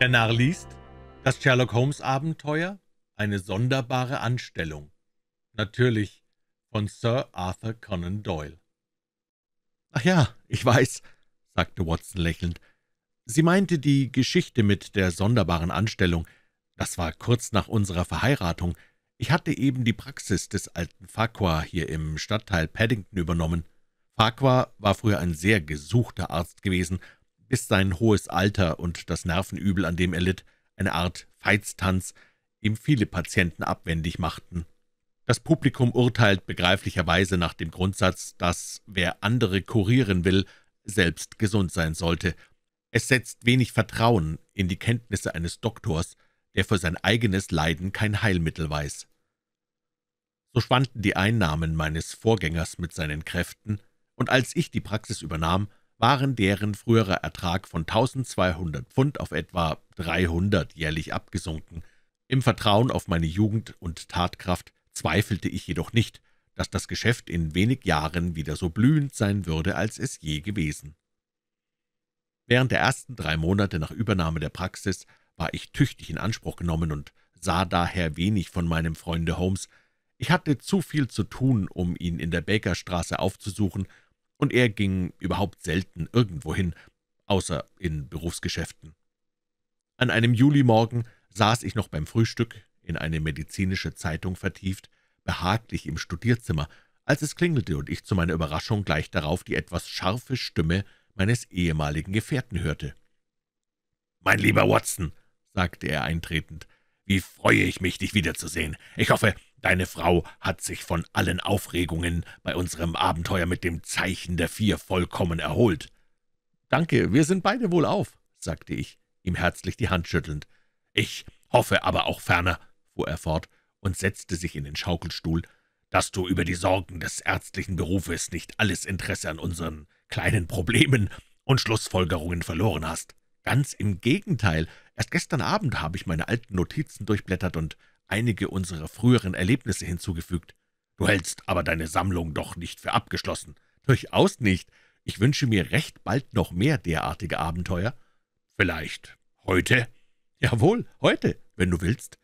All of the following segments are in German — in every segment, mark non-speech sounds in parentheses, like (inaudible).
Der Narr liest das Sherlock-Holmes-Abenteuer Eine sonderbare Anstellung. Natürlich von Sir Arthur Conan Doyle. »Ach ja, ich weiß«, sagte Watson lächelnd. »Sie meinte die Geschichte mit der sonderbaren Anstellung. Das war kurz nach unserer Verheiratung. Ich hatte eben die Praxis des alten Farquhar hier im Stadtteil Paddington übernommen. Farquhar war früher ein sehr gesuchter Arzt gewesen, bis sein hohes Alter und das Nervenübel, an dem er litt, eine Art Veitstanz, ihm viele Patienten abwendig machten. Das Publikum urteilt begreiflicherweise nach dem Grundsatz, dass wer andere kurieren will, selbst gesund sein sollte. Es setzt wenig Vertrauen in die Kenntnisse eines Doktors, der für sein eigenes Leiden kein Heilmittel weiß. So schwanden die Einnahmen meines Vorgängers mit seinen Kräften, und als ich die Praxis übernahm, waren deren früherer Ertrag von 1200 Pfund auf etwa 300 jährlich abgesunken. Im Vertrauen auf meine Jugend und Tatkraft zweifelte ich jedoch nicht, dass das Geschäft in wenig Jahren wieder so blühend sein würde, als es je gewesen. Während der ersten drei Monate nach Übernahme der Praxis war ich tüchtig in Anspruch genommen und sah daher wenig von meinem Freunde Holmes. Ich hatte zu viel zu tun, um ihn in der Bakerstraße aufzusuchen und er ging überhaupt selten irgendwohin, außer in Berufsgeschäften. An einem Julimorgen saß ich noch beim Frühstück, in eine medizinische Zeitung vertieft, behaglich im Studierzimmer, als es klingelte und ich zu meiner Überraschung gleich darauf die etwas scharfe Stimme meines ehemaligen Gefährten hörte. »Mein lieber Watson«, sagte er eintretend, »wie freue ich mich, dich wiederzusehen. Ich hoffe, Deine Frau hat sich von allen Aufregungen bei unserem Abenteuer mit dem Zeichen der Vier vollkommen erholt.« »Danke, wir sind beide wohl auf«, sagte ich, ihm herzlich die Hand schüttelnd. »Ich hoffe aber auch ferner«, fuhr er fort und setzte sich in den Schaukelstuhl, »dass du über die Sorgen des ärztlichen Berufes nicht alles Interesse an unseren kleinen Problemen und Schlussfolgerungen verloren hast. Ganz im Gegenteil. Erst gestern Abend habe ich meine alten Notizen durchblättert und einige unserer früheren Erlebnisse hinzugefügt. Du hältst aber deine Sammlung doch nicht für abgeschlossen. Durchaus nicht. Ich wünsche mir recht bald noch mehr derartige Abenteuer. Vielleicht heute? Jawohl, heute, wenn du willst.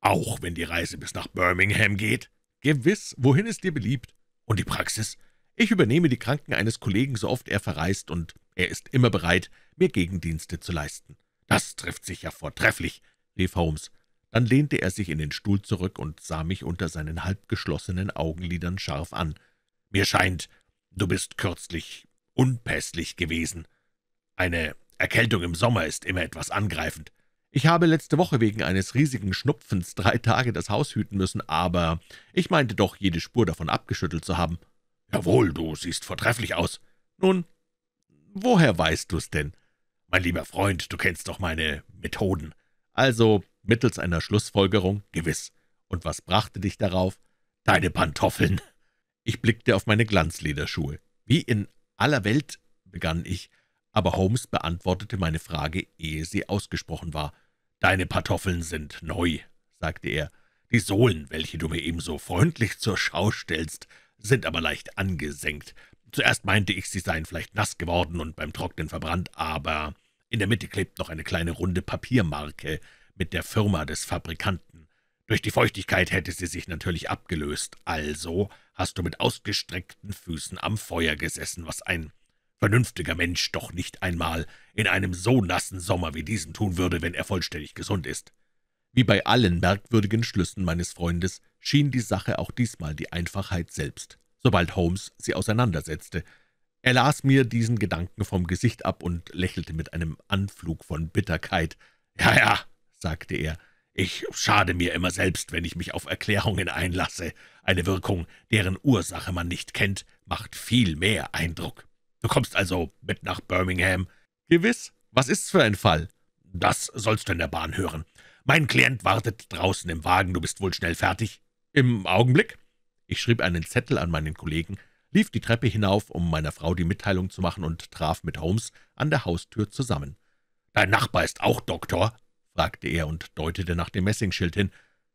Auch wenn die Reise bis nach Birmingham geht? Gewiss, wohin es dir beliebt. Und die Praxis? Ich übernehme die Kranken eines Kollegen, so oft er verreist, und er ist immer bereit, mir Gegendienste zu leisten. Das trifft sich ja vortrefflich, rief Holmes. Dann lehnte er sich in den Stuhl zurück und sah mich unter seinen halbgeschlossenen Augenlidern scharf an. »Mir scheint, du bist kürzlich unpässlich gewesen. Eine Erkältung im Sommer ist immer etwas angreifend. Ich habe letzte Woche wegen eines riesigen Schnupfens drei Tage das Haus hüten müssen, aber ich meinte doch, jede Spur davon abgeschüttelt zu haben. Jawohl, du siehst vortrefflich aus. Nun, woher weißt du's denn? Mein lieber Freund, du kennst doch meine Methoden. Also, mittels einer Schlussfolgerung, »Gewiss. Und was brachte dich darauf?« »Deine Pantoffeln.« Ich blickte auf meine Glanzlederschuhe. »Wie in aller Welt«, begann ich, aber Holmes beantwortete meine Frage, ehe sie ausgesprochen war. »Deine Pantoffeln sind neu«, sagte er. »Die Sohlen, welche du mir ebenso freundlich zur Schau stellst, sind aber leicht angesenkt. Zuerst meinte ich, sie seien vielleicht nass geworden und beim Trocknen verbrannt, aber in der Mitte klebt noch eine kleine runde Papiermarke mit der Firma des Fabrikanten. Durch die Feuchtigkeit hätte sie sich natürlich abgelöst, also hast du mit ausgestreckten Füßen am Feuer gesessen, was ein vernünftiger Mensch doch nicht einmal in einem so nassen Sommer wie diesem tun würde, wenn er vollständig gesund ist. Wie bei allen merkwürdigen Schlüssen meines Freundes schien die Sache auch diesmal die Einfachheit selbst, sobald Holmes sie auseinandersetzte. Er las mir diesen Gedanken vom Gesicht ab und lächelte mit einem Anflug von Bitterkeit. »Ja, ja«, sagte er, »ich schade mir immer selbst, wenn ich mich auf Erklärungen einlasse. Eine Wirkung, deren Ursache man nicht kennt, macht viel mehr Eindruck. Du kommst also mit nach Birmingham?« »Gewiss. Was ist's für ein Fall?« »Das sollst du in der Bahn hören. Mein Klient wartet draußen im Wagen, du bist wohl schnell fertig?« »Im Augenblick?« Ich schrieb einen Zettel an meinen Kollegen, lief die Treppe hinauf, um meiner Frau die Mitteilung zu machen, und traf mit Holmes an der Haustür zusammen. »Dein Nachbar ist auch Doktor?« Fragte er und deutete nach dem Messingschild hin.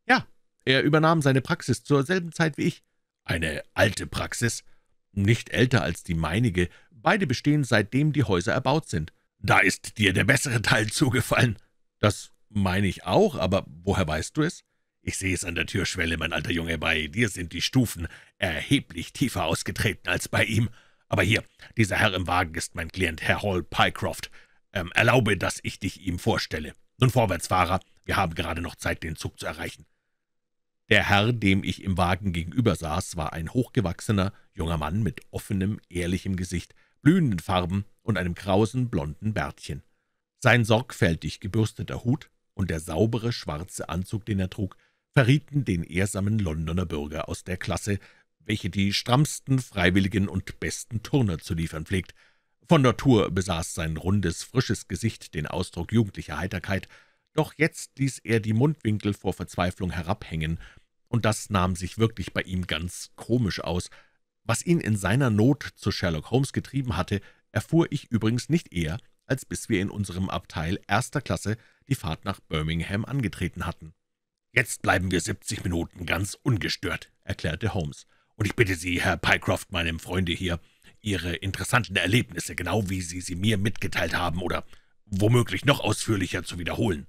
»Ja, er übernahm seine Praxis zur selben Zeit wie ich.« »Eine alte Praxis?« »Nicht älter als die meinige. Beide bestehen, seitdem die Häuser erbaut sind.« »Da ist dir der bessere Teil (laughs) zugefallen.« »Das meine ich auch, aber woher weißt du es?« »Ich sehe es an der Türschwelle, mein alter Junge, bei dir sind die Stufen erheblich tiefer ausgetreten als bei ihm. Aber hier, dieser Herr im Wagen ist mein Klient, Herr Hall Pycroft. Ähm, erlaube, dass ich dich ihm vorstelle. Nun vorwärts, Fahrer, wir haben gerade noch Zeit, den Zug zu erreichen.« Der Herr, dem ich im Wagen gegenüber saß, war ein hochgewachsener, junger Mann mit offenem, ehrlichem Gesicht, blühenden Farben und einem krausen, blonden Bärtchen. Sein sorgfältig gebürsteter Hut und der saubere, schwarze Anzug, den er trug, verrieten den ehrsamen Londoner Bürger aus der Klasse, welche die strammsten Freiwilligen und besten Turner zu liefern pflegt. Von Natur besaß sein rundes, frisches Gesicht den Ausdruck jugendlicher Heiterkeit, doch jetzt ließ er die Mundwinkel vor Verzweiflung herabhängen, und das nahm sich wirklich bei ihm ganz komisch aus. Was ihn in seiner Not zu Sherlock Holmes getrieben hatte, erfuhr ich übrigens nicht eher, als bis wir in unserem Abteil erster Klasse die Fahrt nach Birmingham angetreten hatten. »Jetzt bleiben wir siebzig Minuten ganz ungestört«, erklärte Holmes. »Und ich bitte Sie, Herr Pycroft, meinem Freunde hier, Ihre interessanten Erlebnisse, genau wie Sie sie mir mitgeteilt haben, oder womöglich noch ausführlicher zu wiederholen.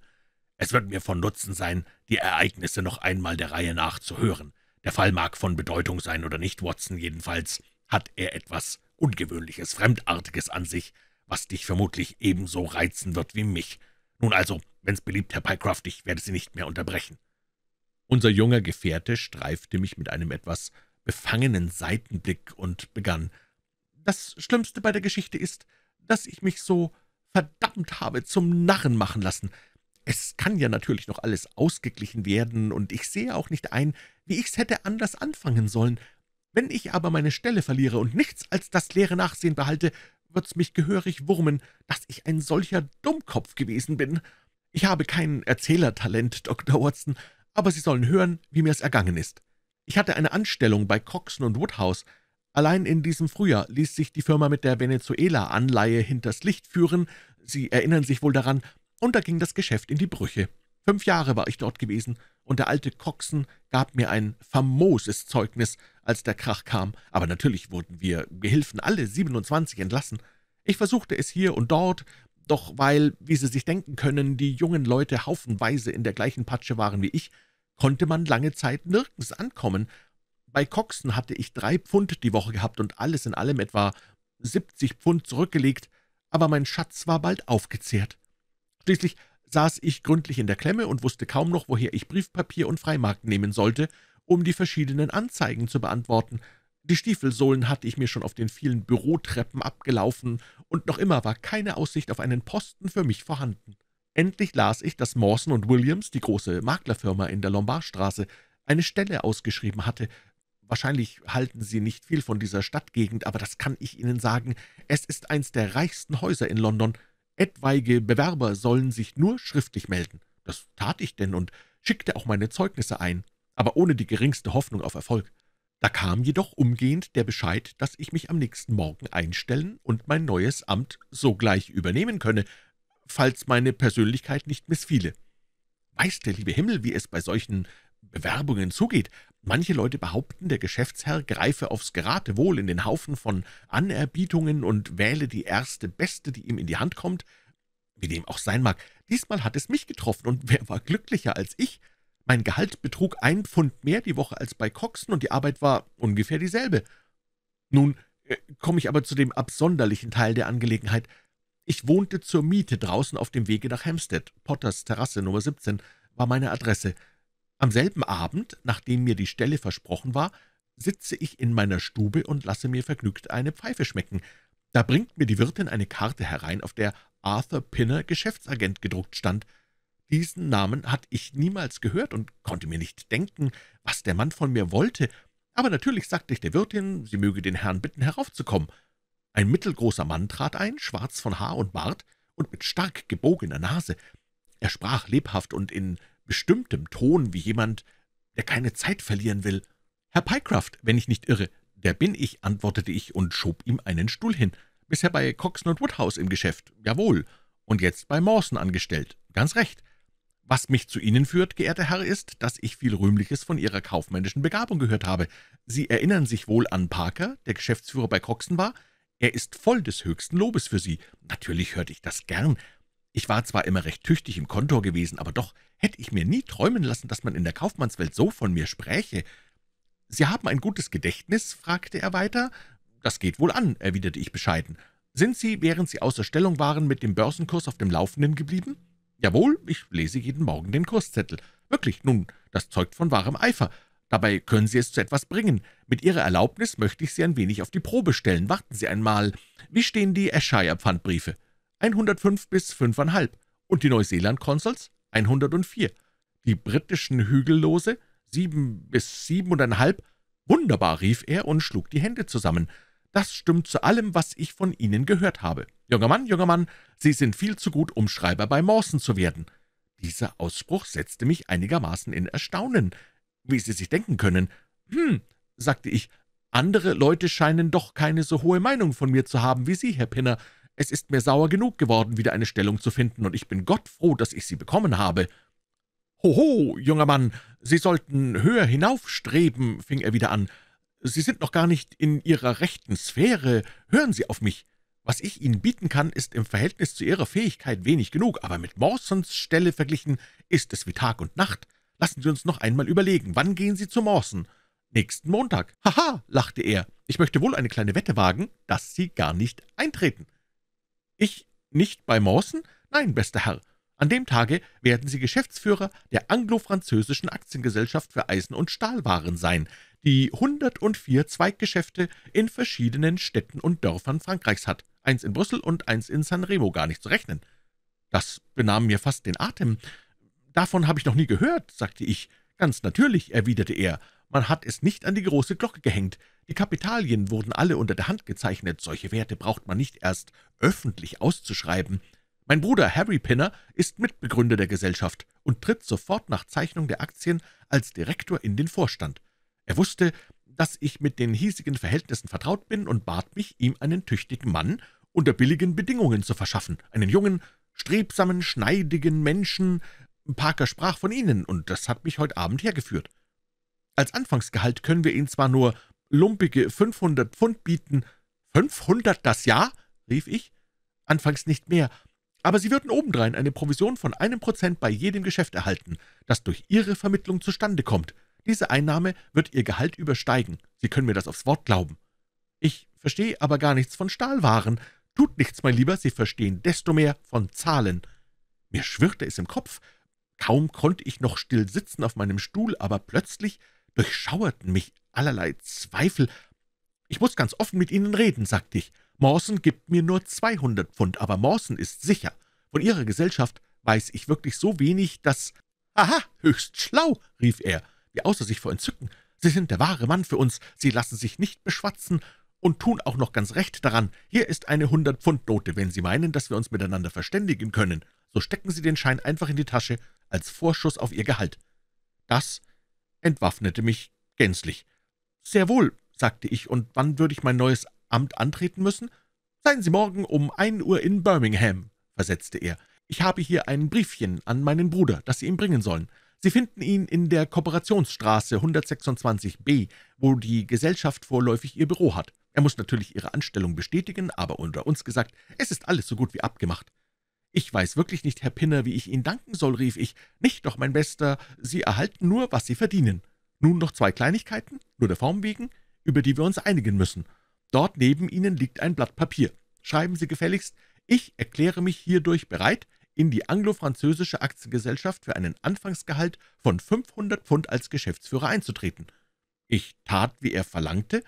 Es wird mir von Nutzen sein, die Ereignisse noch einmal der Reihe nach zu hören. Der Fall mag von Bedeutung sein oder nicht, Watson, jedenfalls hat er etwas Ungewöhnliches, Fremdartiges an sich, was dich vermutlich ebenso reizen wird wie mich. Nun also, wenn's beliebt, Herr Pycroft, ich werde Sie nicht mehr unterbrechen.« Unser junger Gefährte streifte mich mit einem etwas befangenen Seitenblick und begann, »Das Schlimmste bei der Geschichte ist, dass ich mich so verdammt habe zum Narren machen lassen. Es kann ja natürlich noch alles ausgeglichen werden, und ich sehe auch nicht ein, wie ich's hätte anders anfangen sollen. Wenn ich aber meine Stelle verliere und nichts als das leere Nachsehen behalte, wird's mich gehörig wurmen, dass ich ein solcher Dummkopf gewesen bin. Ich habe kein Erzählertalent, Dr. Watson, aber Sie sollen hören, wie mir's ergangen ist. Ich hatte eine Anstellung bei Coxon und Woodhouse. Allein in diesem Frühjahr ließ sich die Firma mit der Venezuela-Anleihe hinters Licht führen. Sie erinnern sich wohl daran, und da ging das Geschäft in die Brüche. Fünf Jahre war ich dort gewesen, und der alte Coxon gab mir ein famoses Zeugnis, als der Krach kam, aber natürlich wurden wir Gehilfen alle 27 entlassen. Ich versuchte es hier und dort, doch weil, wie Sie sich denken können, die jungen Leute haufenweise in der gleichen Patsche waren wie ich, konnte man lange Zeit nirgends ankommen. Bei Coxon hatte ich drei Pfund die Woche gehabt und alles in allem etwa 70 Pfund zurückgelegt, aber mein Schatz war bald aufgezehrt. Schließlich saß ich gründlich in der Klemme und wusste kaum noch, woher ich Briefpapier und Freimarkt nehmen sollte, um die verschiedenen Anzeigen zu beantworten. Die Stiefelsohlen hatte ich mir schon auf den vielen Bürotreppen abgelaufen, und noch immer war keine Aussicht auf einen Posten für mich vorhanden. Endlich las ich, dass Mawson und Williams, die große Maklerfirma in der Lombardstraße, eine Stelle ausgeschrieben hatte. Wahrscheinlich halten Sie nicht viel von dieser Stadtgegend, aber das kann ich Ihnen sagen. Es ist eins der reichsten Häuser in London. Etwaige Bewerber sollen sich nur schriftlich melden. Das tat ich denn und schickte auch meine Zeugnisse ein, aber ohne die geringste Hoffnung auf Erfolg. Da kam jedoch umgehend der Bescheid, dass ich mich am nächsten Morgen einstellen und mein neues Amt sogleich übernehmen könne, falls meine Persönlichkeit nicht missfiele. Weiß der liebe Himmel, wie es bei solchen Bewerbungen zugeht. Manche Leute behaupten, der Geschäftsherr greife aufs Geratewohl in den Haufen von Anerbietungen und wähle die erste Beste, die ihm in die Hand kommt. Wie dem auch sein mag, diesmal hat es mich getroffen, und wer war glücklicher als ich? Mein Gehalt betrug ein Pfund mehr die Woche als bei Coxen, und die Arbeit war ungefähr dieselbe. Nun äh, komme ich aber zu dem absonderlichen Teil der Angelegenheit. Ich wohnte zur Miete draußen auf dem Wege nach Hampstead. Potters Terrasse Nummer 17 war meine Adresse. Am selben Abend, nachdem mir die Stelle versprochen war, sitze ich in meiner Stube und lasse mir vergnügt eine Pfeife schmecken. Da bringt mir die Wirtin eine Karte herein, auf der Arthur Pinner Geschäftsagent gedruckt stand. Diesen Namen hatte ich niemals gehört und konnte mir nicht denken, was der Mann von mir wollte, aber natürlich sagte ich der Wirtin, sie möge den Herrn bitten, heraufzukommen. Ein mittelgroßer Mann trat ein, schwarz von Haar und Bart und mit stark gebogener Nase. Er sprach lebhaft und in bestimmtem Ton wie jemand, der keine Zeit verlieren will. »Herr Pycroft, wenn ich nicht irre.« »Der bin ich«, antwortete ich und schob ihm einen Stuhl hin. »Bisher bei Coxon und Woodhouse im Geschäft. Jawohl. Und jetzt bei Mawson angestellt. Ganz recht. Was mich zu Ihnen führt, geehrter Herr, ist, dass ich viel Rühmliches von Ihrer kaufmännischen Begabung gehört habe. Sie erinnern sich wohl an Parker, der Geschäftsführer bei Coxon war? Er ist voll des höchsten Lobes für Sie. Natürlich hörte ich das gern. Ich war zwar immer recht tüchtig im Kontor gewesen, aber doch hätte ich mir nie träumen lassen, dass man in der Kaufmannswelt so von mir spräche. »Sie haben ein gutes Gedächtnis?« fragte er weiter. »Das geht wohl an«, erwiderte ich bescheiden. »Sind Sie, während Sie außer Stellung waren, mit dem Börsenkurs auf dem Laufenden geblieben?« »Jawohl, ich lese jeden Morgen den Kurszettel.« »Wirklich, nun, das zeugt von wahrem Eifer. Dabei können Sie es zu etwas bringen. Mit Ihrer Erlaubnis möchte ich Sie ein wenig auf die Probe stellen. Warten Sie einmal. Wie stehen die Ayrshire-Pfandbriefe?« »105 bis 5,5. Und die Neuseeland-Konsols?« »104. Die britischen Hügellose?« »7 bis 7,5. »Wunderbar«, rief er und schlug die Hände zusammen. »Das stimmt zu allem, was ich von Ihnen gehört habe. Junger Mann, junger Mann, Sie sind viel zu gut, um Schreiber bei Mawson zu werden.« Dieser Ausspruch setzte mich einigermaßen in Erstaunen. Wie Sie sich denken können. »Hm«, sagte ich, »andere Leute scheinen doch keine so hohe Meinung von mir zu haben wie Sie, Herr Pinner. Es ist mir sauer genug geworden, wieder eine Stellung zu finden, und ich bin Gott froh, dass ich sie bekommen habe.« »Hoho, junger Mann, Sie sollten höher hinaufstreben«, fing er wieder an. »Sie sind noch gar nicht in Ihrer rechten Sphäre. Hören Sie auf mich. Was ich Ihnen bieten kann, ist im Verhältnis zu Ihrer Fähigkeit wenig genug, aber mit Mawsons Stelle verglichen ist es wie Tag und Nacht. Lassen Sie uns noch einmal überlegen, wann gehen Sie zu Mawson?« »Nächsten Montag.« »Haha«, lachte er, »ich möchte wohl eine kleine Wette wagen, dass Sie gar nicht eintreten.« »Ich nicht bei Mawson? Nein, bester Herr. An dem Tage werden Sie Geschäftsführer der anglo-französischen Aktiengesellschaft für Eisen- und Stahlwaren sein, die 104 Zweiggeschäfte in verschiedenen Städten und Dörfern Frankreichs hat, eins in Brüssel und eins in San Remo gar nicht zu rechnen. Das benahm mir fast den Atem. »Davon habe ich noch nie gehört«, sagte ich. »Ganz natürlich«, erwiderte er, »man hat es nicht an die große Glocke gehängt. Die Kapitalien wurden alle unter der Hand gezeichnet. Solche Werte braucht man nicht erst öffentlich auszuschreiben. Mein Bruder Harry Pinner ist Mitbegründer der Gesellschaft und tritt sofort nach Zeichnung der Aktien als Direktor in den Vorstand. Er wusste, dass ich mit den hiesigen Verhältnissen vertraut bin und bat mich, ihm einen tüchtigen Mann unter billigen Bedingungen zu verschaffen, einen jungen, strebsamen, schneidigen Menschen. Parker sprach von Ihnen, und das hat mich heute Abend hergeführt. Als Anfangsgehalt können wir Ihnen zwar nur lumpige 500 Pfund bieten. »500 das Jahr?« rief ich. »Anfangs nicht mehr, aber Sie würden obendrein eine Provision von einem Prozent bei jedem Geschäft erhalten, das durch Ihre Vermittlung zustande kommt. Diese Einnahme wird Ihr Gehalt übersteigen. Sie können mir das aufs Wort glauben. Ich verstehe aber gar nichts von Stahlwaren. Tut nichts, mein Lieber, Sie verstehen desto mehr von Zahlen. Mir schwirrte es im Kopf. Kaum konnte ich noch still sitzen auf meinem Stuhl, aber plötzlich durchschauerten mich allerlei Zweifel. »Ich muss ganz offen mit Ihnen reden«, sagte ich. Mawson gibt mir nur 200 Pfund, aber Mawson ist sicher. Von Ihrer Gesellschaft weiß ich wirklich so wenig, dass... »Aha, höchst schlau«, rief er, wie außer sich vor Entzücken. »Sie sind der wahre Mann für uns. Sie lassen sich nicht beschwatzen und tun auch noch ganz recht daran. Hier ist eine 100-Pfund-Note, wenn Sie meinen, dass wir uns miteinander verständigen können. So stecken Sie den Schein einfach in die Tasche als Vorschuss auf Ihr Gehalt.« Das entwaffnete mich gänzlich. »Sehr wohl«, sagte ich, »und wann würde ich mein neues Amt antreten müssen? »Seien Sie morgen um ein Uhr in Birmingham«, versetzte er. »Ich habe hier ein Briefchen an meinen Bruder, das Sie ihm bringen sollen. Sie finden ihn in der Kooperationsstraße 126b, wo die Gesellschaft vorläufig ihr Büro hat. Er muss natürlich Ihre Anstellung bestätigen, aber unter uns gesagt, es ist alles so gut wie abgemacht.« »Ich weiß wirklich nicht, Herr Pinner, wie ich Ihnen danken soll«, rief ich. »Nicht doch, mein Bester, Sie erhalten nur, was Sie verdienen. Nun noch zwei Kleinigkeiten, nur der Form wegen, über die wir uns einigen müssen. Dort neben Ihnen liegt ein Blatt Papier. Schreiben Sie gefälligst, ich erkläre mich hierdurch bereit, in die anglo-französische Aktiengesellschaft für einen Anfangsgehalt von 500 Pfund als Geschäftsführer einzutreten. Ich tat, wie er verlangte,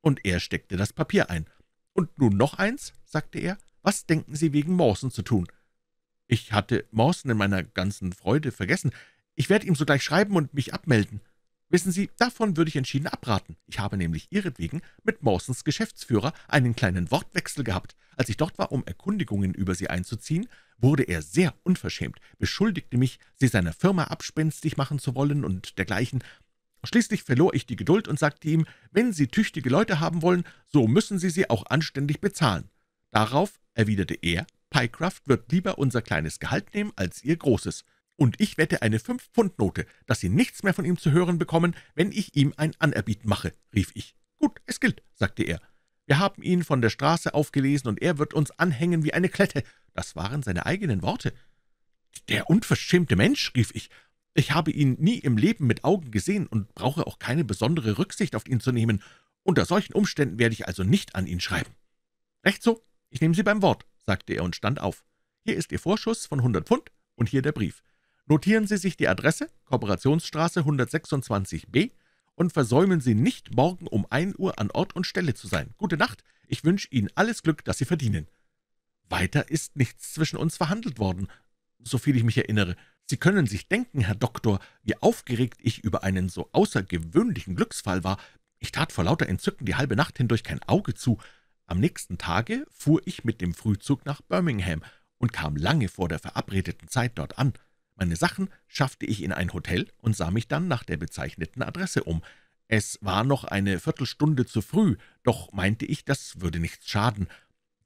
und er steckte das Papier ein. »Und nun noch eins«, sagte er, »was denken Sie wegen Mawson zu tun?« Ich hatte Mawson in meiner ganzen Freude vergessen. »Ich werde ihm sogleich schreiben und mich abmelden.« Wissen Sie, davon würde ich entschieden abraten. Ich habe nämlich Ihretwegen mit Mawsons Geschäftsführer einen kleinen Wortwechsel gehabt. Als ich dort war, um Erkundigungen über Sie einzuziehen, wurde er sehr unverschämt, beschuldigte mich, Sie seiner Firma abspenstig machen zu wollen und dergleichen. Schließlich verlor ich die Geduld und sagte ihm, wenn Sie tüchtige Leute haben wollen, so müssen Sie sie auch anständig bezahlen. Darauf erwiderte er, Pycraft wird lieber unser kleines Gehalt nehmen als Ihr großes und ich wette eine Fünf-Pfund-Note, dass Sie nichts mehr von ihm zu hören bekommen, wenn ich ihm ein Anerbieten mache«, rief ich. »Gut, es gilt«, sagte er. Wir haben ihn von der Straße aufgelesen, und er wird uns anhängen wie eine Klette. Das waren seine eigenen Worte. »Der unverschämte Mensch«, rief ich, »ich habe ihn nie im Leben mit Augen gesehen und brauche auch keine besondere Rücksicht auf ihn zu nehmen. Unter solchen Umständen werde ich also nicht an ihn schreiben.« »Recht so, ich nehme Sie beim Wort«, sagte er und stand auf. »Hier ist Ihr Vorschuss von hundert Pfund und hier der Brief. Notieren Sie sich die Adresse, Kooperationsstraße 126b, und versäumen Sie nicht, morgen um ein Uhr an Ort und Stelle zu sein. Gute Nacht, ich wünsche Ihnen alles Glück, das Sie verdienen.« Weiter ist nichts zwischen uns verhandelt worden, soviel ich mich erinnere. Sie können sich denken, Herr Doktor, wie aufgeregt ich über einen so außergewöhnlichen Glücksfall war. Ich tat vor lauter Entzücken die halbe Nacht hindurch kein Auge zu. Am nächsten Tage fuhr ich mit dem Frühzug nach Birmingham und kam lange vor der verabredeten Zeit dort an. Meine Sachen schaffte ich in ein Hotel und sah mich dann nach der bezeichneten Adresse um. Es war noch eine Viertelstunde zu früh, doch meinte ich, das würde nichts schaden.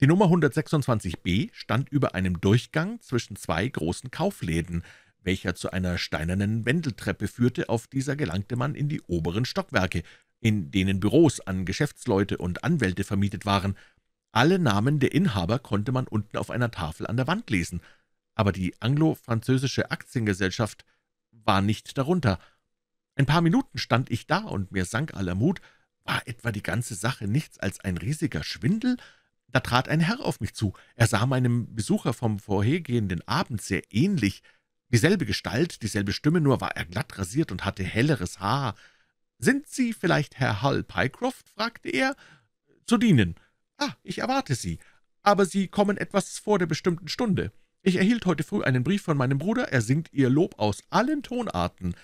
Die Nummer 126b stand über einem Durchgang zwischen zwei großen Kaufläden, welcher zu einer steinernen Wendeltreppe führte. Auf dieser gelangte man in die oberen Stockwerke, in denen Büros an Geschäftsleute und Anwälte vermietet waren. Alle Namen der Inhaber konnte man unten auf einer Tafel an der Wand lesen aber die anglo-französische Aktiengesellschaft war nicht darunter. Ein paar Minuten stand ich da, und mir sank aller Mut. War etwa die ganze Sache nichts als ein riesiger Schwindel? Da trat ein Herr auf mich zu. Er sah meinem Besucher vom vorhergehenden Abend sehr ähnlich. Dieselbe Gestalt, dieselbe Stimme, nur war er glatt rasiert und hatte helleres Haar. »Sind Sie vielleicht Herr Hull Pycroft?« fragte er. »Zu dienen.« »Ah, ich erwarte Sie. Aber Sie kommen etwas vor der bestimmten Stunde.« ich erhielt heute früh einen Brief von meinem Bruder, er singt Ihr Lob aus allen Tonarten.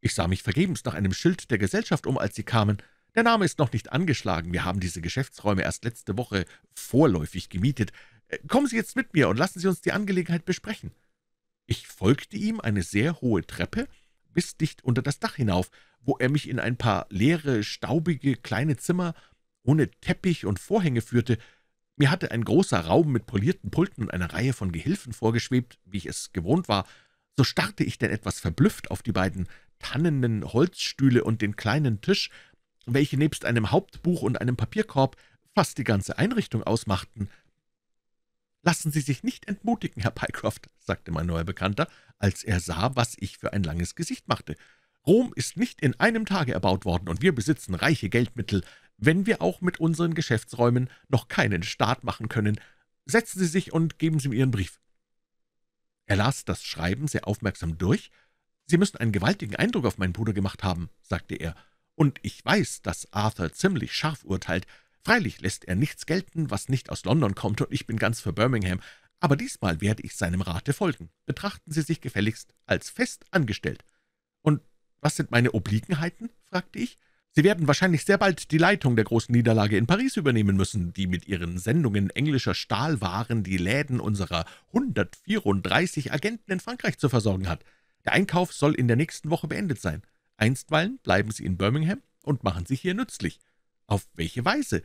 Ich sah mich vergebens nach einem Schild der Gesellschaft um, als Sie kamen. Der Name ist noch nicht angeschlagen, wir haben diese Geschäftsräume erst letzte Woche vorläufig gemietet. Äh, kommen Sie jetzt mit mir und lassen Sie uns die Angelegenheit besprechen.« Ich folgte ihm eine sehr hohe Treppe bis dicht unter das Dach hinauf, wo er mich in ein paar leere, staubige, kleine Zimmer ohne Teppich und Vorhänge führte, mir hatte ein großer Raum mit polierten Pulten und einer Reihe von Gehilfen vorgeschwebt, wie ich es gewohnt war. So starrte ich denn etwas verblüfft auf die beiden tannenen Holzstühle und den kleinen Tisch, welche nebst einem Hauptbuch und einem Papierkorb fast die ganze Einrichtung ausmachten. »Lassen Sie sich nicht entmutigen, Herr Pycroft«, sagte mein neuer Bekannter, als er sah, was ich für ein langes Gesicht machte. »Rom ist nicht in einem Tage erbaut worden, und wir besitzen reiche Geldmittel wenn wir auch mit unseren Geschäftsräumen noch keinen Start machen können. Setzen Sie sich und geben Sie mir Ihren Brief.« Er las das Schreiben sehr aufmerksam durch. »Sie müssen einen gewaltigen Eindruck auf meinen Bruder gemacht haben«, sagte er, »und ich weiß, dass Arthur ziemlich scharf urteilt. Freilich lässt er nichts gelten, was nicht aus London kommt, und ich bin ganz für Birmingham, aber diesmal werde ich seinem Rate folgen. Betrachten Sie sich gefälligst als fest angestellt.« »Und was sind meine Obliegenheiten?« fragte ich. Sie werden wahrscheinlich sehr bald die Leitung der großen Niederlage in Paris übernehmen müssen, die mit ihren Sendungen englischer Stahlwaren die Läden unserer 134 Agenten in Frankreich zu versorgen hat. Der Einkauf soll in der nächsten Woche beendet sein. Einstweilen bleiben Sie in Birmingham und machen sich hier nützlich. Auf welche Weise?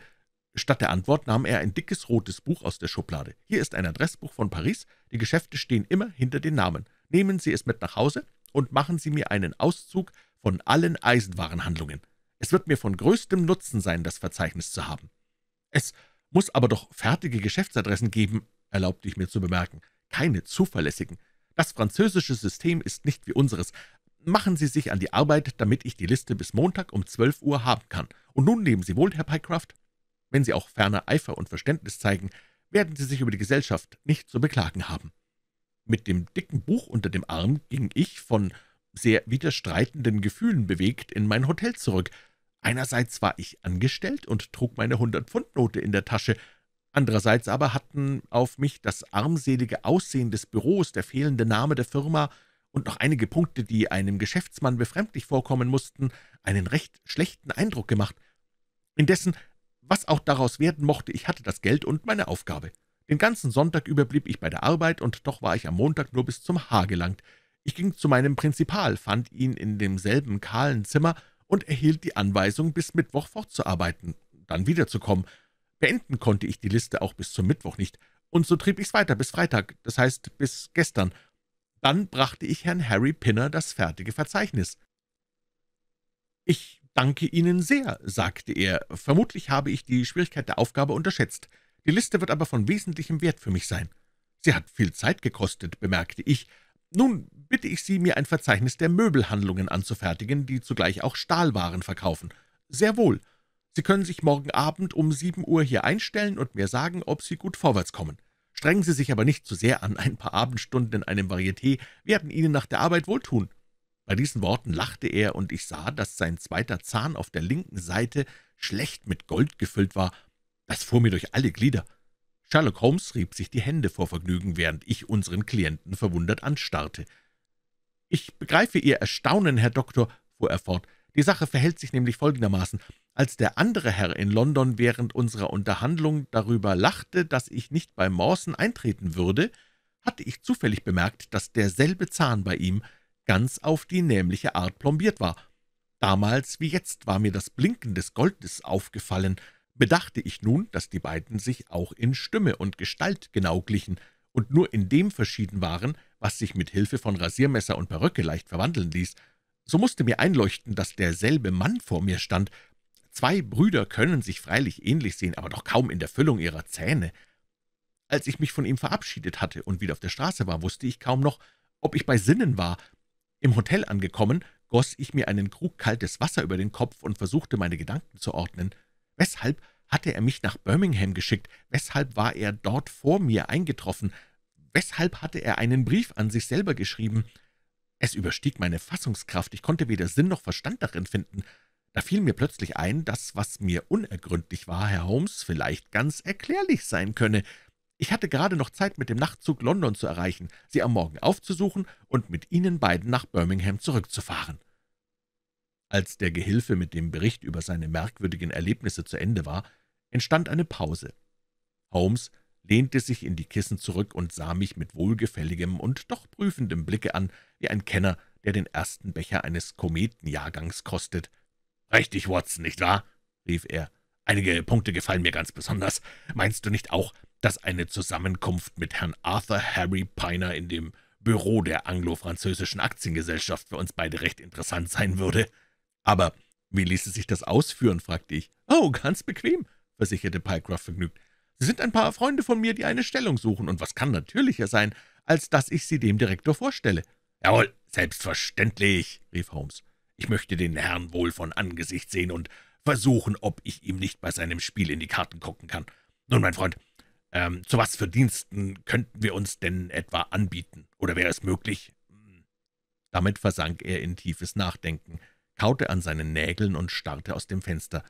Statt der Antwort nahm er ein dickes rotes Buch aus der Schublade. Hier ist ein Adressbuch von Paris. Die Geschäfte stehen immer hinter den Namen. Nehmen Sie es mit nach Hause und machen Sie mir einen Auszug von allen Eisenwarenhandlungen. Es wird mir von größtem Nutzen sein, das Verzeichnis zu haben. Es muss aber doch fertige Geschäftsadressen geben, erlaubte ich mir zu bemerken, keine zuverlässigen. Das französische System ist nicht wie unseres. Machen Sie sich an die Arbeit, damit ich die Liste bis Montag um zwölf Uhr haben kann. Und nun nehmen Sie wohl, Herr Pycroft. Wenn Sie auch ferner Eifer und Verständnis zeigen, werden Sie sich über die Gesellschaft nicht zu beklagen haben. Mit dem dicken Buch unter dem Arm ging ich, von sehr widerstreitenden Gefühlen bewegt, in mein Hotel zurück, Einerseits war ich angestellt und trug meine Hundert-Pfund-Note in der Tasche, andererseits aber hatten auf mich das armselige Aussehen des Büros, der fehlende Name der Firma und noch einige Punkte, die einem Geschäftsmann befremdlich vorkommen mussten, einen recht schlechten Eindruck gemacht. Indessen, was auch daraus werden mochte, ich hatte das Geld und meine Aufgabe. Den ganzen Sonntag über blieb ich bei der Arbeit, und doch war ich am Montag nur bis zum Haar gelangt. Ich ging zu meinem Prinzipal, fand ihn in demselben kahlen Zimmer und erhielt die Anweisung, bis Mittwoch fortzuarbeiten, dann wiederzukommen. Beenden konnte ich die Liste auch bis zum Mittwoch nicht, und so trieb ich's weiter bis Freitag, das heißt bis gestern. Dann brachte ich Herrn Harry Pinner das fertige Verzeichnis. »Ich »Danke Ihnen sehr«, sagte er. »Vermutlich habe ich die Schwierigkeit der Aufgabe unterschätzt. Die Liste wird aber von wesentlichem Wert für mich sein. Sie hat viel Zeit gekostet«, bemerkte ich. »Nun bitte ich Sie, mir ein Verzeichnis der Möbelhandlungen anzufertigen, die zugleich auch Stahlwaren verkaufen. Sehr wohl. Sie können sich morgen Abend um sieben Uhr hier einstellen und mir sagen, ob Sie gut vorwärts kommen. Strengen Sie sich aber nicht zu sehr an, ein paar Abendstunden in einem Varieté werden Ihnen nach der Arbeit wohltun.« Bei diesen Worten lachte er, und ich sah, dass sein zweiter Zahn auf der linken Seite schlecht mit Gold gefüllt war. Das fuhr mir durch alle Glieder. Sherlock Holmes rieb sich die Hände vor Vergnügen, während ich unseren Klienten verwundert anstarrte. »Ich begreife Ihr Erstaunen, Herr Doktor«, fuhr er fort. »Die Sache verhält sich nämlich folgendermaßen. Als der andere Herr in London während unserer Unterhandlung darüber lachte, dass ich nicht bei Mawson eintreten würde, hatte ich zufällig bemerkt, dass derselbe Zahn bei ihm ganz auf die nämliche Art plombiert war. Damals wie jetzt war mir das Blinken des Goldes aufgefallen. Bedachte ich nun, dass die beiden sich auch in Stimme und Gestalt genau glichen und nur in dem verschieden waren, was sich mit Hilfe von Rasiermesser und Perücke leicht verwandeln ließ, so musste mir einleuchten, dass derselbe Mann vor mir stand Zwei Brüder können sich freilich ähnlich sehen, aber doch kaum in der Füllung ihrer Zähne. Als ich mich von ihm verabschiedet hatte und wieder auf der Straße war, wusste ich kaum noch, ob ich bei Sinnen war. Im Hotel angekommen, goss ich mir einen Krug kaltes Wasser über den Kopf und versuchte, meine Gedanken zu ordnen. Weshalb hatte er mich nach Birmingham geschickt? Weshalb war er dort vor mir eingetroffen? Weshalb hatte er einen Brief an sich selber geschrieben? Es überstieg meine Fassungskraft, ich konnte weder Sinn noch Verstand darin finden. Da fiel mir plötzlich ein, dass, was mir unergründlich war, Herr Holmes, vielleicht ganz erklärlich sein könne. Ich hatte gerade noch Zeit, mit dem Nachtzug London zu erreichen, Sie am Morgen aufzusuchen und mit Ihnen beiden nach Birmingham zurückzufahren. Als der Gehilfe mit dem Bericht über seine merkwürdigen Erlebnisse zu Ende war, entstand eine Pause. Holmes lehnte sich in die Kissen zurück und sah mich mit wohlgefälligem und doch prüfendem Blicke an, wie ein Kenner, der den ersten Becher eines Kometenjahrgangs kostet. »Richtig, Watson, nicht wahr?« rief er. »Einige Punkte gefallen mir ganz besonders. Meinst du nicht auch, dass eine Zusammenkunft mit Herrn Arthur Harry Piner in dem Büro der anglo-französischen Aktiengesellschaft für uns beide recht interessant sein würde?« »Aber wie ließe sich das ausführen?« fragte ich. »Oh, ganz bequem«, versicherte Pycroft vergnügt. »Sie sind ein paar Freunde von mir, die eine Stellung suchen, und was kann natürlicher sein, als dass ich sie dem Direktor vorstelle?« »Jawohl, selbstverständlich«, rief Holmes. Ich möchte den Herrn wohl von Angesicht sehen und versuchen, ob ich ihm nicht bei seinem Spiel in die Karten gucken kann. Nun, mein Freund, ähm, zu was für Diensten könnten wir uns denn etwa anbieten? Oder wäre es möglich?« Damit versank er in tiefes Nachdenken, kaute an seinen Nägeln und starrte aus dem Fenster.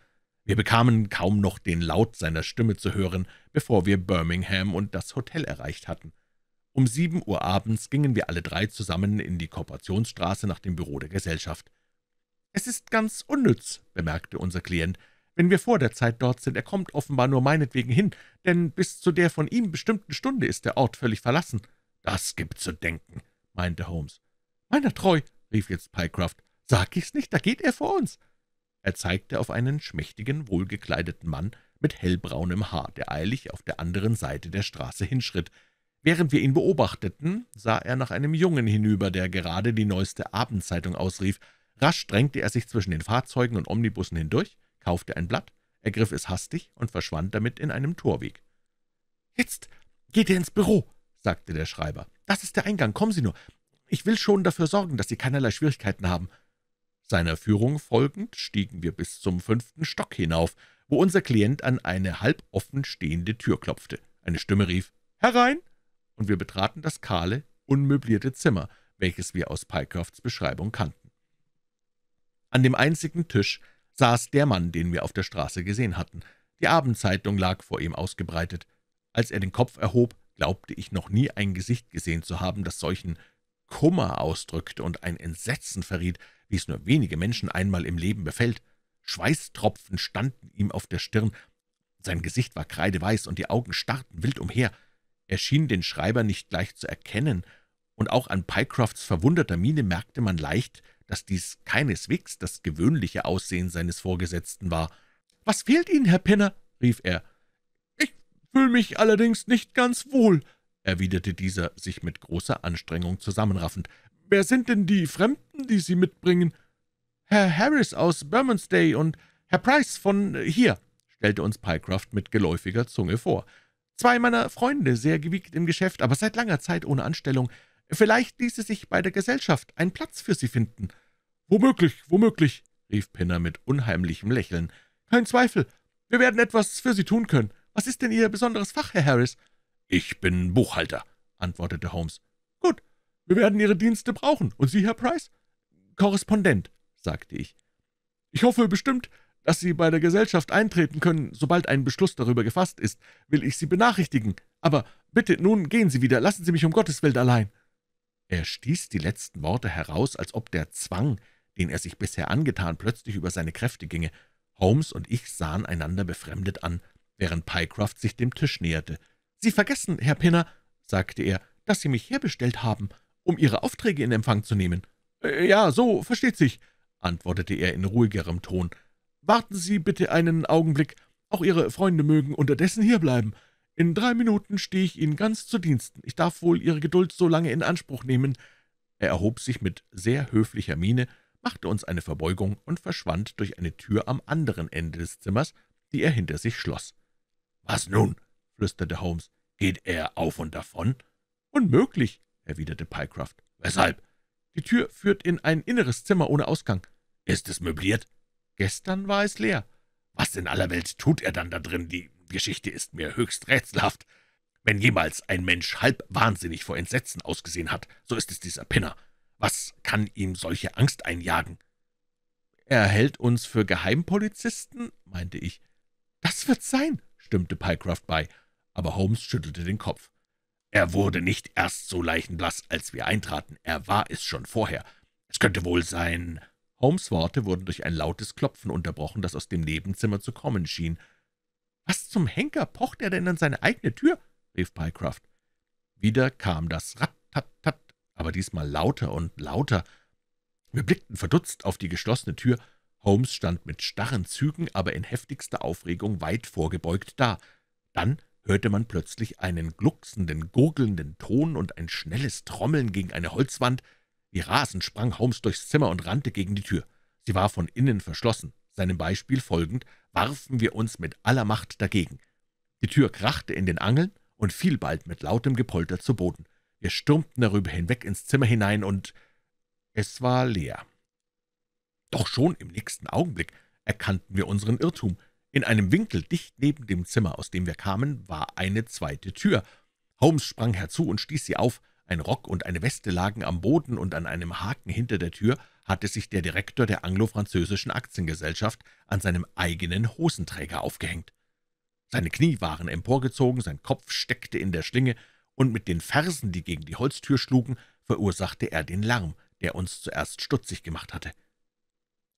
Wir bekamen kaum noch den Laut seiner Stimme zu hören, bevor wir Birmingham und das Hotel erreicht hatten. Um sieben Uhr abends gingen wir alle drei zusammen in die Korporationsstraße nach dem Büro der Gesellschaft. »Es ist ganz unnütz«, bemerkte unser Klient, »wenn wir vor der Zeit dort sind. Er kommt offenbar nur meinetwegen hin, denn bis zu der von ihm bestimmten Stunde ist der Ort völlig verlassen.« »Das gibt zu denken«, meinte Holmes. »Meiner treu«, rief jetzt Pycroft, »sag ich's nicht, da geht er vor uns.« Er zeigte auf einen schmächtigen, wohlgekleideten Mann mit hellbraunem Haar, der eilig auf der anderen Seite der Straße hinschritt. Während wir ihn beobachteten, sah er nach einem Jungen hinüber, der gerade die neueste Abendzeitung ausrief. Rasch drängte er sich zwischen den Fahrzeugen und Omnibussen hindurch, kaufte ein Blatt, ergriff es hastig und verschwand damit in einem Torweg. »Jetzt geht er ins Büro«, sagte der Schreiber. »Das ist der Eingang, kommen Sie nur. Ich will schon dafür sorgen, dass Sie keinerlei Schwierigkeiten haben.« Seiner Führung folgend stiegen wir bis zum fünften Stock hinauf, wo unser Klient an eine halb offen stehende Tür klopfte. Eine Stimme rief, »Herein!« und wir betraten das kahle, unmöblierte Zimmer, welches wir aus Pycrofts Beschreibung kannten. An dem einzigen Tisch saß der Mann, den wir auf der Straße gesehen hatten. Die Abendzeitung lag vor ihm ausgebreitet. Als er den Kopf erhob, glaubte ich noch nie ein Gesicht gesehen zu haben, das solchen Kummer ausdrückte und ein Entsetzen verriet, wie es nur wenige Menschen einmal im Leben befällt. Schweißtropfen standen ihm auf der Stirn, sein Gesicht war kreideweiß und die Augen starrten wild umher. Er schien den Schreiber nicht gleich zu erkennen, und auch an Pycrofts verwunderter Miene merkte man leicht, dass dies keineswegs das gewöhnliche Aussehen seines Vorgesetzten war. »Was fehlt Ihnen, Herr Pinner?« rief er. »Ich fühle mich allerdings nicht ganz wohl«, erwiderte dieser, sich mit großer Anstrengung zusammenraffend. »Wer sind denn die Fremden, die Sie mitbringen?« Herr Harris aus Bermondsey und Herr Price von hier«, stellte uns Pycroft mit geläufiger Zunge vor. »Zwei meiner Freunde, sehr gewiegt im Geschäft, aber seit langer Zeit ohne Anstellung. Vielleicht ließe sich bei der Gesellschaft ein Platz für Sie finden.« »Womöglich, womöglich«, rief Pinner mit unheimlichem Lächeln. »Kein Zweifel. Wir werden etwas für Sie tun können. Was ist denn Ihr besonderes Fach, Herr Harris?« »Ich bin Buchhalter«, antwortete Holmes. »Gut, wir werden Ihre Dienste brauchen. Und Sie, Herr Price?« »Korrespondent«, sagte ich. »Ich hoffe bestimmt, dass Sie bei der Gesellschaft eintreten können. Sobald ein Beschluss darüber gefasst ist, will ich Sie benachrichtigen. Aber bitte, nun gehen Sie wieder. Lassen Sie mich um Gottes Willen allein.« Er stieß die letzten Worte heraus, als ob der Zwang, den er sich bisher angetan, plötzlich über seine Kräfte ginge. Holmes und ich sahen einander befremdet an, während Pycroft sich dem Tisch näherte. »Sie vergessen, Herr Pinner«, sagte er, »dass Sie mich herbestellt haben, um Ihre Aufträge in Empfang zu nehmen.« äh, »Ja, so versteht sich«, antwortete er in ruhigerem Ton. »Warten Sie bitte einen Augenblick. Auch Ihre Freunde mögen unterdessen hierbleiben. In drei Minuten stehe ich Ihnen ganz zu Diensten. Ich darf wohl Ihre Geduld so lange in Anspruch nehmen.« Er erhob sich mit sehr höflicher Miene, machte uns eine Verbeugung und verschwand durch eine Tür am anderen Ende des Zimmers, die er hinter sich schloss. »Was nun?« flüsterte Holmes. »Geht er auf und davon?« »Unmöglich«, erwiderte Pycroft. »Weshalb?« »Die Tür führt in ein inneres Zimmer ohne Ausgang.« »Ist es möbliert?« »Gestern war es leer.« »Was in aller Welt tut er dann da drin? Die Geschichte ist mir höchst rätselhaft. Wenn jemals ein Mensch halb wahnsinnig vor Entsetzen ausgesehen hat, so ist es dieser Pinner. Was kann ihm solche Angst einjagen?« »Er hält uns für Geheimpolizisten?« meinte ich. »Das wird sein«, stimmte Pycroft bei, aber Holmes schüttelte den Kopf. »Er wurde nicht erst so leichenblass, als wir eintraten, er war es schon vorher. Es könnte wohl sein...« Holmes' Worte wurden durch ein lautes Klopfen unterbrochen, das aus dem Nebenzimmer zu kommen schien. »Was zum Henker pocht er denn an seine eigene Tür?« rief Pycroft. Wieder kam das Rat-Tat-Tat, aber diesmal lauter und lauter. Wir blickten verdutzt auf die geschlossene Tür. Holmes stand mit starren Zügen, aber in heftigster Aufregung weit vorgebeugt da. Dann hörte man plötzlich einen glucksenden, gurgelnden Ton und ein schnelles Trommeln gegen eine Holzwand. Wie rasend sprang Holmes durchs Zimmer und rannte gegen die Tür. Sie war von innen verschlossen. Seinem Beispiel folgend warfen wir uns mit aller Macht dagegen. Die Tür krachte in den Angeln und fiel bald mit lautem Gepolter zu Boden. Wir stürmten darüber hinweg ins Zimmer hinein, und es war leer. Doch schon im nächsten Augenblick erkannten wir unseren Irrtum. In einem Winkel dicht neben dem Zimmer, aus dem wir kamen, war eine zweite Tür. Holmes sprang herzu und stieß sie auf. Ein Rock und eine Weste lagen am Boden, und an einem Haken hinter der Tür hatte sich der Direktor der anglo-französischen Aktiengesellschaft an seinem eigenen Hosenträger aufgehängt. Seine Knie waren emporgezogen, sein Kopf steckte in der Schlinge, und mit den Fersen, die gegen die Holztür schlugen, verursachte er den Lärm, der uns zuerst stutzig gemacht hatte.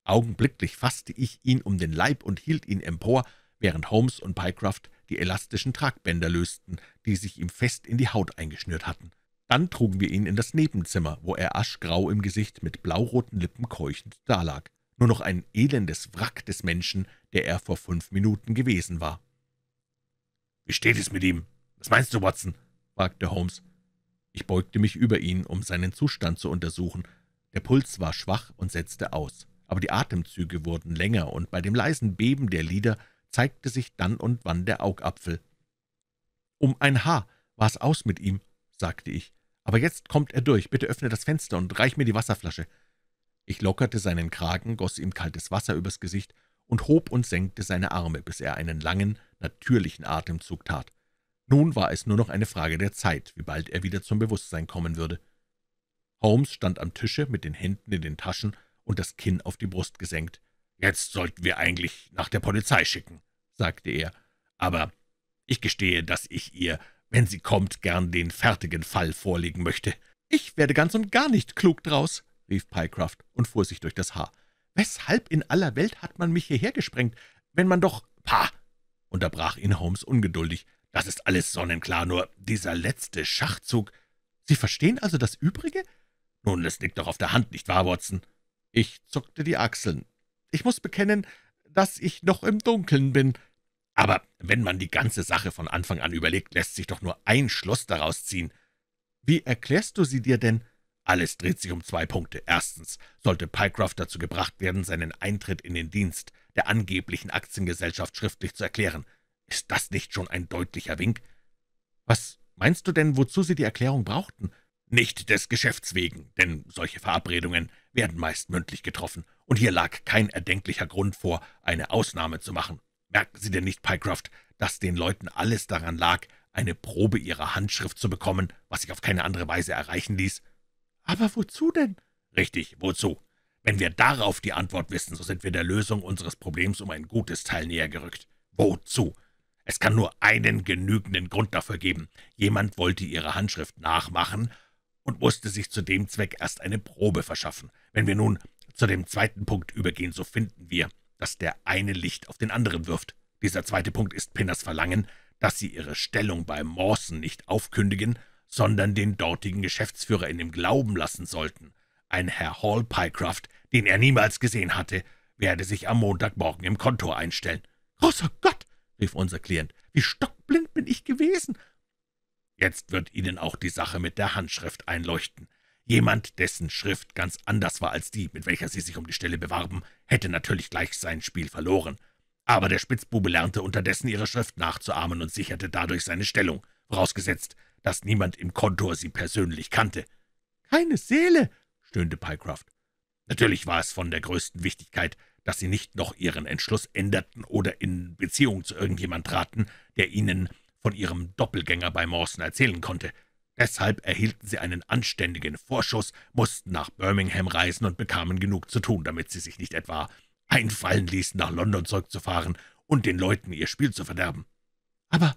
Augenblicklich fasste ich ihn um den Leib und hielt ihn empor, während Holmes und Pycroft die elastischen Tragbänder lösten, die sich ihm fest in die Haut eingeschnürt hatten. Dann trugen wir ihn in das Nebenzimmer, wo er aschgrau im Gesicht mit blauroten Lippen keuchend dalag. Nur noch ein elendes Wrack des Menschen, der er vor fünf Minuten gewesen war. »Wie steht es mit ihm? Was meinst du, Watson?« fragte Holmes. Ich beugte mich über ihn, um seinen Zustand zu untersuchen. Der Puls war schwach und setzte aus aber die Atemzüge wurden länger, und bei dem leisen Beben der Lider zeigte sich dann und wann der Augapfel. »Um ein Haar war es aus mit ihm«, sagte ich. »Aber jetzt kommt er durch. Bitte öffne das Fenster und reich mir die Wasserflasche.« Ich lockerte seinen Kragen, goss ihm kaltes Wasser übers Gesicht und hob und senkte seine Arme, bis er einen langen, natürlichen Atemzug tat. Nun war es nur noch eine Frage der Zeit, wie bald er wieder zum Bewusstsein kommen würde. Holmes stand am Tische mit den Händen in den Taschen und das Kinn auf die Brust gesenkt. »Jetzt sollten wir eigentlich nach der Polizei schicken«, sagte er. »Aber ich gestehe, dass ich ihr, wenn sie kommt, gern den fertigen Fall vorlegen möchte.« »Ich werde ganz und gar nicht klug draus«, rief Pycroft und fuhr sich durch das Haar. »Weshalb in aller Welt hat man mich hierher gesprengt, wenn man doch...« »Pah!« unterbrach ihn Holmes ungeduldig. »Das ist alles sonnenklar, nur dieser letzte Schachzug...« »Sie verstehen also das Übrige?« »Nun, das liegt doch auf der Hand, nicht wahr, Watson?« Ich zuckte die Achseln. »Ich muss bekennen, dass ich noch im Dunkeln bin.« »Aber wenn man die ganze Sache von Anfang an überlegt, lässt sich doch nur ein Schluss daraus ziehen.« »Wie erklärst du sie dir denn?« Alles dreht sich um zwei Punkte. Erstens sollte Pycroft dazu gebracht werden, seinen Eintritt in den Dienst der angeblichen Aktiengesellschaft schriftlich zu erklären. Ist das nicht schon ein deutlicher Wink? Was meinst du denn, wozu Sie die Erklärung brauchten? Nicht des Geschäfts wegen, denn solche Verabredungen werden meist mündlich getroffen, und hier lag kein erdenklicher Grund vor, eine Ausnahme zu machen. Merken Sie denn nicht, Pycroft, dass den Leuten alles daran lag, eine Probe ihrer Handschrift zu bekommen, was sich auf keine andere Weise erreichen ließ? Aber wozu denn? Richtig, wozu? Wenn wir darauf die Antwort wissen, so sind wir der Lösung unseres Problems um ein gutes Teil näher gerückt. Wozu? Es kann nur einen genügenden Grund dafür geben. Jemand wollte ihre Handschrift nachmachen und musste sich zu dem Zweck erst eine Probe verschaffen. Wenn wir nun zu dem zweiten Punkt übergehen, so finden wir, dass der eine Licht auf den anderen wirft. Dieser zweite Punkt ist Pinners Verlangen, dass sie ihre Stellung bei Mawson nicht aufkündigen, sondern den dortigen Geschäftsführer in dem Glauben lassen sollten. Ein Herr Hall Pycroft, den er niemals gesehen hatte, werde sich am Montagmorgen im Kontor einstellen. »Großer Gott«, rief unser Klient, »wie stockblind bin ich gewesen!« Jetzt wird Ihnen auch die Sache mit der Handschrift einleuchten. Jemand, dessen Schrift ganz anders war als die, mit welcher Sie sich um die Stelle bewarben, hätte natürlich gleich sein Spiel verloren. Aber der Spitzbube lernte unterdessen ihre Schrift nachzuahmen und sicherte dadurch seine Stellung, vorausgesetzt, dass niemand im Kontor sie persönlich kannte. »Keine Seele«, stöhnte Pycroft. Natürlich war es von der größten Wichtigkeit, dass Sie nicht noch Ihren Entschluss änderten oder in Beziehung zu irgendjemand traten, der Ihnen von Ihrem Doppelgänger bei Mawson erzählen konnte. Deshalb erhielten Sie einen anständigen Vorschuss, mussten nach Birmingham reisen und bekamen genug zu tun, damit Sie sich nicht etwa einfallen ließen, nach London zurückzufahren und den Leuten ihr Spiel zu verderben. Aber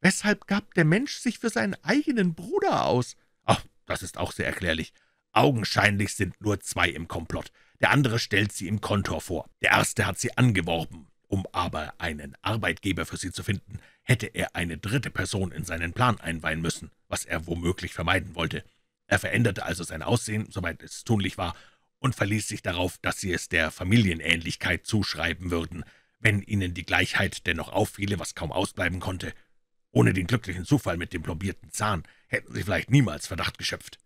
weshalb gab der Mensch sich für seinen eigenen Bruder aus? Ach, das ist auch sehr erklärlich. Augenscheinlich sind nur zwei im Komplott. Der andere stellt sie im Kontor vor. Der erste hat sie angeworben. Um aber einen Arbeitgeber für sie zu finden, hätte er eine dritte Person in seinen Plan einweihen müssen, was er womöglich vermeiden wollte. Er veränderte also sein Aussehen, soweit es tunlich war, und verließ sich darauf, dass sie es der Familienähnlichkeit zuschreiben würden, wenn ihnen die Gleichheit dennoch auffiele, was kaum ausbleiben konnte. Ohne den glücklichen Zufall mit dem plombierten Zahn hätten sie vielleicht niemals Verdacht geschöpft.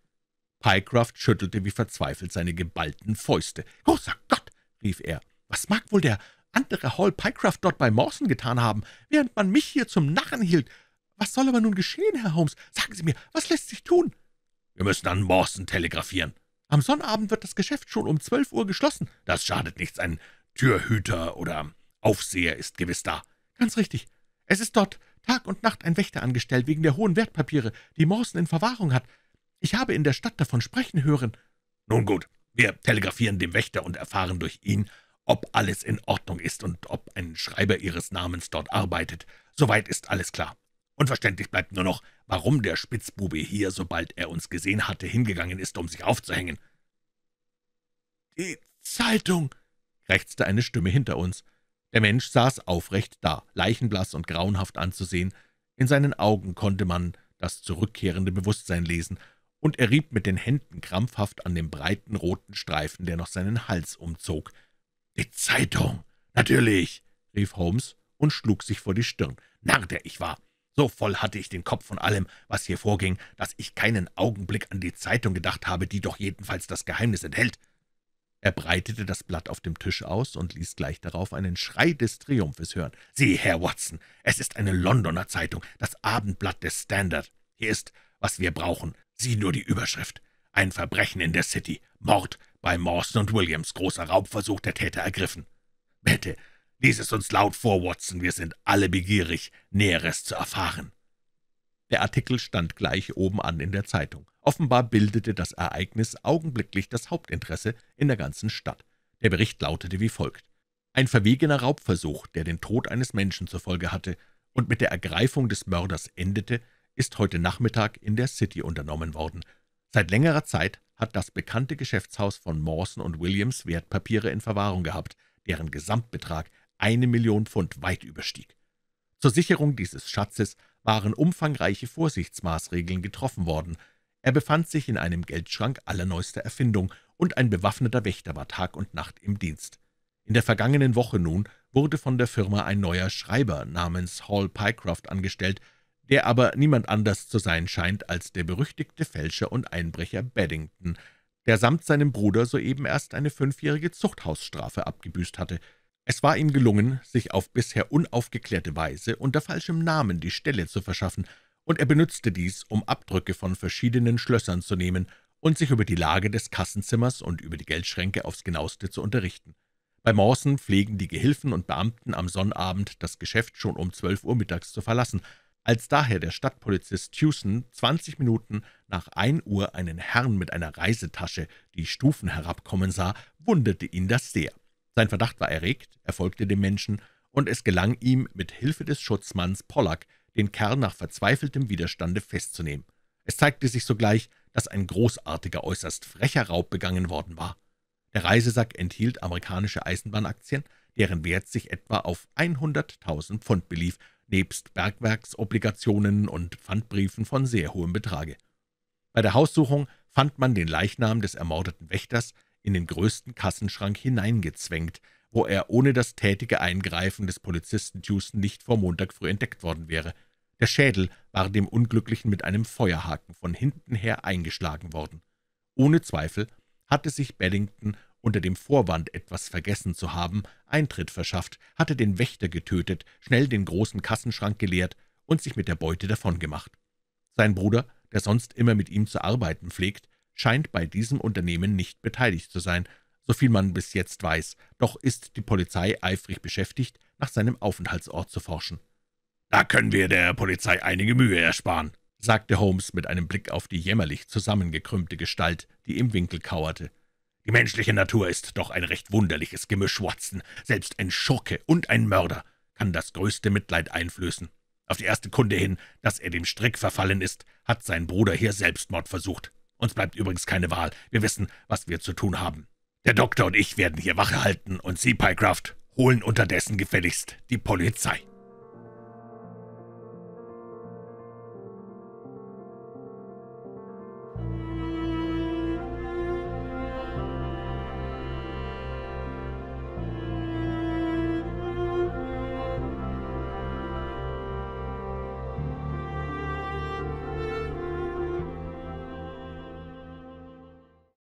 Pycroft schüttelte wie verzweifelt seine geballten Fäuste. »Großer Gott«, rief er, »was mag wohl der andere Hall Pycroft dort bei Mawson getan haben, während man mich hier zum Narren hielt? Was soll aber nun geschehen, Herr Holmes? Sagen Sie mir, was lässt sich tun?« »Wir müssen an Mawson telegrafieren.« »Am Sonnabend wird das Geschäft schon um zwölf Uhr geschlossen.« »Das schadet nichts. Ein Türhüter oder Aufseher ist gewiss da.« »Ganz richtig. Es ist dort Tag und Nacht ein Wächter angestellt, wegen der hohen Wertpapiere, die Mawson in Verwahrung hat. Ich habe in der Stadt davon sprechen hören.« »Nun gut, wir telegrafieren dem Wächter und erfahren durch ihn, ob alles in Ordnung ist und ob ein Schreiber Ihres Namens dort arbeitet. Soweit ist alles klar. Unverständlich bleibt nur noch, warum der Spitzbube hier, sobald er uns gesehen hatte, hingegangen ist, um sich aufzuhängen.« »Die Zeitung«, krächzte eine Stimme hinter uns. Der Mensch saß aufrecht da, leichenblass und grauenhaft anzusehen. In seinen Augen konnte man das zurückkehrende Bewusstsein lesen, und er rieb mit den Händen krampfhaft an dem breiten roten Streifen, der noch seinen Hals umzog. »Die Zeitung! Natürlich!« rief Holmes und schlug sich vor die Stirn. »Narr, der ich war! So voll hatte ich den Kopf von allem, was hier vorging, dass ich keinen Augenblick an die Zeitung gedacht habe, die doch jedenfalls das Geheimnis enthält.« Er breitete das Blatt auf dem Tisch aus und ließ gleich darauf einen Schrei des Triumphes hören. »Sieh, Herr Watson, es ist eine Londoner Zeitung, das Abendblatt des Standard. Hier ist, was wir brauchen. Sieh nur die Überschrift. Ein Verbrechen in der City. Mord bei Mawson und Williams. Großer Raubversuch, der Täter ergriffen. Bitte, lies es uns laut vor, Watson. Wir sind alle begierig, Näheres zu erfahren.« Der Artikel stand gleich oben an in der Zeitung. Offenbar bildete das Ereignis augenblicklich das Hauptinteresse in der ganzen Stadt. Der Bericht lautete wie folgt. Ein verwegener Raubversuch, der den Tod eines Menschen zur Folge hatte und mit der Ergreifung des Mörders endete, ist heute Nachmittag in der City unternommen worden. Seit längerer Zeit hat das bekannte Geschäftshaus von Mawson und Williams Wertpapiere in Verwahrung gehabt, deren Gesamtbetrag eine Million Pfund weit überstieg. Zur Sicherung dieses Schatzes waren umfangreiche Vorsichtsmaßregeln getroffen worden. Er befand sich in einem Geldschrank allerneuester Erfindung, und ein bewaffneter Wächter war Tag und Nacht im Dienst. In der vergangenen Woche nun wurde von der Firma ein neuer Schreiber namens Hall Pycroft angestellt, der aber niemand anders zu sein scheint als der berüchtigte Fälscher und Einbrecher Beddington, der samt seinem Bruder soeben erst eine fünfjährige Zuchthausstrafe abgebüßt hatte. Es war ihm gelungen, sich auf bisher unaufgeklärte Weise unter falschem Namen die Stelle zu verschaffen, und er benützte dies, um Abdrücke von verschiedenen Schlössern zu nehmen und sich über die Lage des Kassenzimmers und über die Geldschränke aufs genaueste zu unterrichten. Bei Mawson pflegen die Gehilfen und Beamten am Sonnabend das Geschäft schon um zwölf Uhr mittags zu verlassen, als daher der Stadtpolizist Tewson zwanzig Minuten nach ein Uhr einen Herrn mit einer Reisetasche die Stufen herabkommen sah, wunderte ihn das sehr. Sein Verdacht war erregt, er folgte dem Menschen, und es gelang ihm, mit Hilfe des Schutzmanns Pollack, den Kerl nach verzweifeltem Widerstande festzunehmen. Es zeigte sich sogleich, dass ein großartiger, äußerst frecher Raub begangen worden war. Der Reisesack enthielt amerikanische Eisenbahnaktien, deren Wert sich etwa auf 100.000 Pfund belief, nebst Bergwerksobligationen und Pfandbriefen von sehr hohem Betrage. Bei der Haussuchung fand man den Leichnam des ermordeten Wächters in den größten Kassenschrank hineingezwängt, wo er ohne das tätige Eingreifen des Polizisten Houston nicht vor Montag früh entdeckt worden wäre. Der Schädel war dem Unglücklichen mit einem Feuerhaken von hinten her eingeschlagen worden. Ohne Zweifel hatte sich Beddington unter dem Vorwand, etwas vergessen zu haben, Eintritt verschafft, hatte den Wächter getötet, schnell den großen Kassenschrank geleert und sich mit der Beute davongemacht. Sein Bruder, der sonst immer mit ihm zu arbeiten pflegt, scheint bei diesem Unternehmen nicht beteiligt zu sein, soviel man bis jetzt weiß, doch ist die Polizei eifrig beschäftigt, nach seinem Aufenthaltsort zu forschen. »Da können wir der Polizei einige Mühe ersparen«, sagte Holmes mit einem Blick auf die jämmerlich zusammengekrümmte Gestalt, die im Winkel kauerte. »Die menschliche Natur ist doch ein recht wunderliches Gemisch, Watson. Selbst ein Schurke und ein Mörder kann das größte Mitleid einflößen. Auf die erste Kunde hin, dass er dem Strick verfallen ist, hat sein Bruder hier Selbstmord versucht. Uns bleibt übrigens keine Wahl. Wir wissen, was wir zu tun haben. Der Doktor und ich werden hier Wache halten, und Sie, Pycraft, holen unterdessen gefälligst die Polizei.«